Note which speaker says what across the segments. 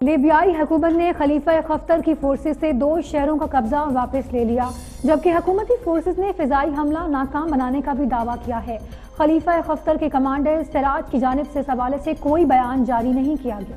Speaker 1: لیبیائی حکومت نے خلیفہ خفتر کی فورسز سے دو شہروں کا قبضہ واپس لے لیا، جبکہ حکومتی فورسز نے فضائی حملہ ناکام بنانے کا بھی دعویٰ کیا ہے۔ خلیفہ خفتر کے کمانڈر سراج کی جانب سے سوالے سے کوئی بیان جاری نہیں کیا گیا۔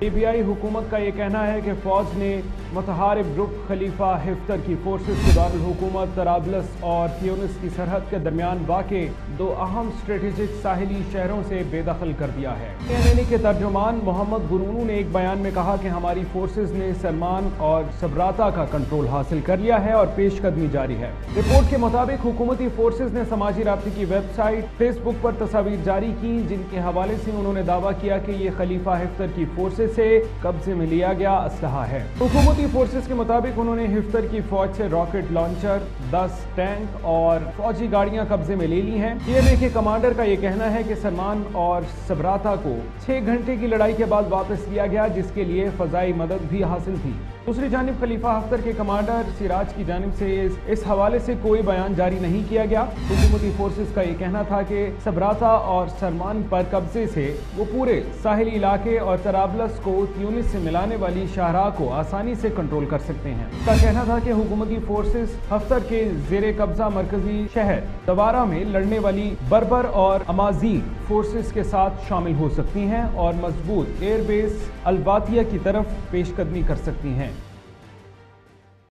Speaker 2: لیبیائی حکومت کا یہ کہنا ہے کہ فوج نے متحارب گروپ خلیفہ ہفتر کی فورسز کے دارالحکومت ترابلس اور تیونس کی سرحد کے درمیان واقع دو اہم اسٹریٹجک ساحلی شہروں سے بے دخل کر دیا ہے۔ این کے ترجمان محمد گرونو نے ایک بیان میں کہا کہ ہماری فورسز نے سلمان اور سبراتا کا کنٹرول حاصل کر لیا ہے اور پیش قدمی جاری ہے۔ رپورٹ کے مطابق حکومتی فورسز نے سماجی رابطے کی ویب سائٹ فیس بک پر تصاویر جاری کی، جن کے حوالے سے انہوں نے دعویٰ کیا کہ یہ خلیفہ ہفتر کی فورسز سے قبضے میں لیا گیا اسلحہ ہے۔ حکومتی فورسز کے مطابق انہوں نے ہفتر کی فوج سے راکٹ لانچر، دس ٹینک اور فوجی گاڑیاں قبضے میں لے لی ہیں۔ ٹی ایم اے کے کمانڈر کا یہ کہنا ہے کہ سلمان اور سبراتا کو چھ گھنٹے کی لڑائی کے بعد واپس لیا گیا، جس کے لیے فضائی مدد بھی حاصل تھی۔ دوسری جانب خلیفہ ہفتر کے کمانڈر سراج کی جانب سے اس حوالے سے کوئی بیان جاری نہیں کیا گیا۔ حکومتی فورسز کا یہ کہنا تھا کہ سبراتا اور سلمان پر قبضے سے وہ پورے ساحلی علاقے اور ترابلس کو تیونس سے ملانے والی شاہراہ کو آسانی سے کنٹرول کر سکتے ہیں۔ اس کا کہنا تھا کہ حکومتی فورسز ہفتر کے زیر قبضہ مرکزی شہر دوبارہ میں لڑنے والی بربر اور امازی فورسز کے ساتھ شامل ہو سکتی ہیں اور مضبوط ایئر بیس الباتیہ کی طرف پیش قدمی کر سکتی ہیں۔